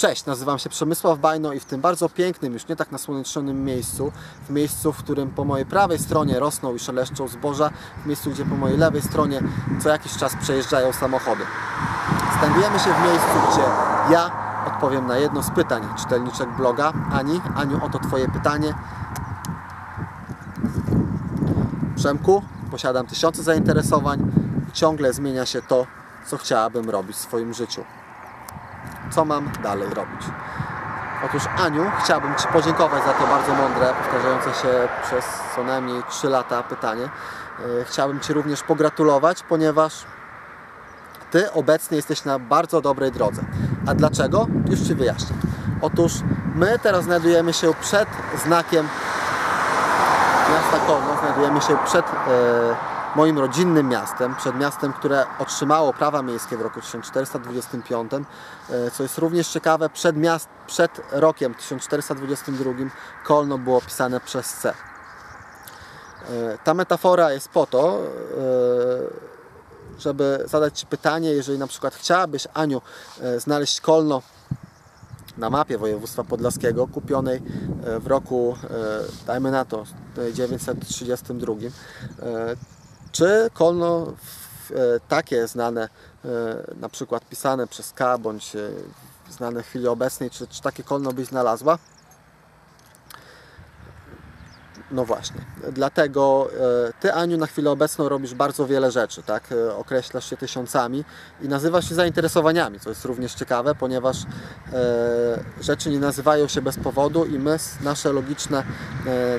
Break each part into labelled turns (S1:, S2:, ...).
S1: Cześć, nazywam się Przemysław Bajno i w tym bardzo pięknym, już nie tak nasłonecznionym miejscu, w miejscu, w którym po mojej prawej stronie rosną i szeleszczą zboża, w miejscu, gdzie po mojej lewej stronie co jakiś czas przejeżdżają samochody. Znajdujemy się w miejscu, gdzie ja odpowiem na jedno z pytań czytelniczek bloga Ani. Aniu, oto Twoje pytanie. Przemku, posiadam tysiące zainteresowań i ciągle zmienia się to, co chciałabym robić w swoim życiu co mam dalej robić. Otóż Aniu, chciałbym Ci podziękować za to bardzo mądre, powtarzające się przez co najmniej 3 lata pytanie. E, chciałbym Ci również pogratulować, ponieważ Ty obecnie jesteś na bardzo dobrej drodze. A dlaczego? Już Ci wyjaśnię. Otóż my teraz znajdujemy się przed znakiem miasta Kolno, znajdujemy się przed e, moim rodzinnym miastem, przed miastem, które otrzymało prawa miejskie w roku 1425, e, co jest również ciekawe, przed, miast, przed rokiem 1422 Kolno było pisane przez C. E, ta metafora jest po to, e, żeby zadać Ci pytanie, jeżeli na przykład chciałabyś, Aniu, znaleźć Kolno na mapie województwa podlaskiego, kupionej w roku, dajmy na to, 932, czy kolno e, takie znane, e, na przykład pisane przez K, bądź e, znane w chwili obecnej, czy, czy takie kolno byś znalazła? No właśnie, dlatego Ty Aniu na chwilę obecną robisz bardzo wiele rzeczy, tak? Określasz się tysiącami i nazywasz się zainteresowaniami, co jest również ciekawe, ponieważ rzeczy nie nazywają się bez powodu i my, nasze logiczne,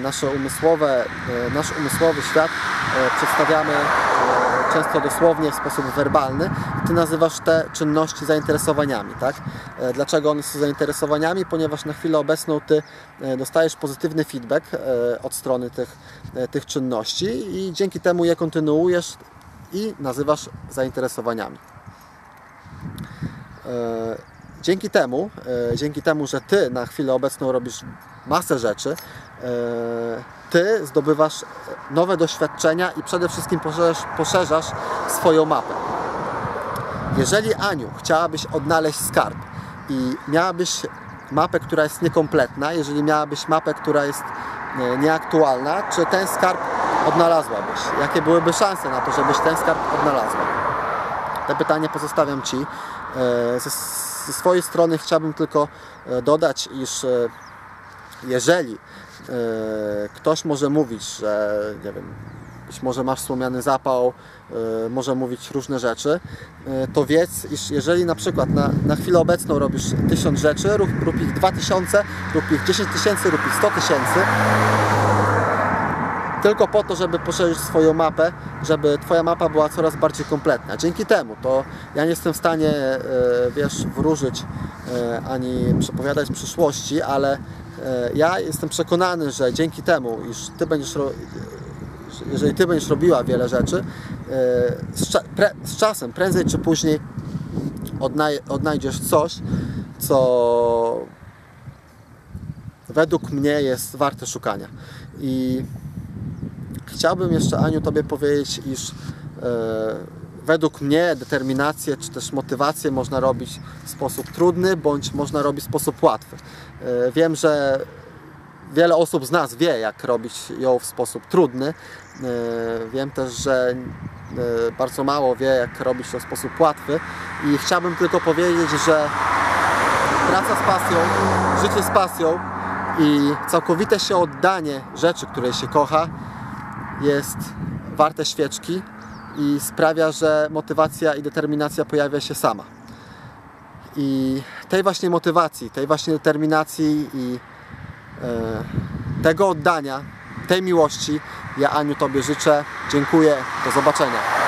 S1: nasze umysłowe, nasz umysłowy świat przedstawiamy często dosłownie w sposób werbalny. Ty nazywasz te czynności zainteresowaniami, tak? Dlaczego one są zainteresowaniami? Ponieważ na chwilę obecną Ty dostajesz pozytywny feedback od strony tych, tych czynności i dzięki temu je kontynuujesz i nazywasz zainteresowaniami. Dzięki temu, dzięki temu, że Ty na chwilę obecną robisz masę rzeczy, ty zdobywasz nowe doświadczenia i przede wszystkim poszerzasz, poszerzasz swoją mapę. Jeżeli Aniu chciałabyś odnaleźć skarb i miałabyś mapę, która jest niekompletna, jeżeli miałabyś mapę, która jest e, nieaktualna, czy ten skarb odnalazłabyś? Jakie byłyby szanse na to, żebyś ten skarb odnalazła? Te pytanie pozostawiam Ci. E, ze swojej strony chciałbym tylko e, dodać, iż jeżeli e, ktoś może mówić, że nie wiem, być może masz słomiany zapał, e, może mówić różne rzeczy, e, to wiedz, iż jeżeli na przykład na, na chwilę obecną robisz tysiąc rzeczy, rób, rób ich 2000, rób ich 10 tysięcy, rób ich 100 tysięcy, tylko po to, żeby poszerzyć swoją mapę, żeby Twoja mapa była coraz bardziej kompletna. Dzięki temu to ja nie jestem w stanie, wiesz, wróżyć ani przepowiadać przyszłości, ale E, ja jestem przekonany, że dzięki temu, iż Ty będziesz, jeżeli Ty będziesz robiła wiele rzeczy, e, z czasem, prędzej czy później odnajdziesz coś, co według mnie jest warte szukania. I chciałbym jeszcze, Aniu, Tobie powiedzieć, iż e, według mnie determinację czy też motywację można robić w sposób trudny, bądź można robić w sposób łatwy. E, wiem, że wiele osób z nas wie, jak robić ją w sposób trudny. E, wiem też, że bardzo mało wie, jak robić to w sposób łatwy. I chciałbym tylko powiedzieć, że praca z pasją, życie z pasją i całkowite się oddanie rzeczy, której się kocha, jest warte świeczki i sprawia, że motywacja i determinacja pojawia się sama. I tej właśnie motywacji, tej właśnie determinacji i e, tego oddania, tej miłości ja Aniu Tobie życzę. Dziękuję. Do zobaczenia.